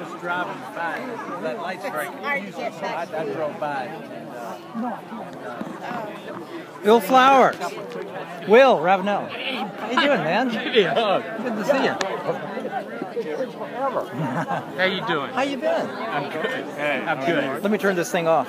was driving by. That light's breaking. I, I drove by. Will uh, Flowers. Will Ravenel. How you doing, man? Give me a hug. Good to see you. How you doing? How you been? I'm good. Hey, I'm good. Let me turn this thing off.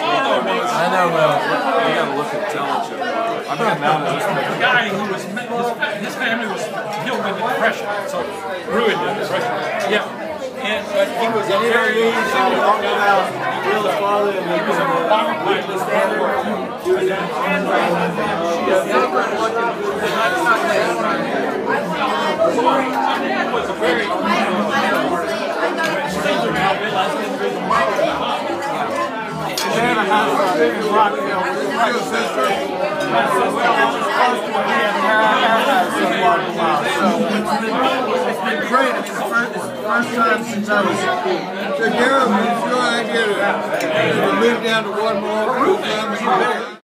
father was I know, uh, you gotta look at television. I'm getting out of this. a guy who was his, his family was killed in the depression, so ruined the depression. Yeah, and but he was a very talking about Will's father and he was a pilot. My dad was a very a. Right in. I was close to it's been great. It's the first, it's time since I was. So Garrett, sure I get it. We moved down to one more.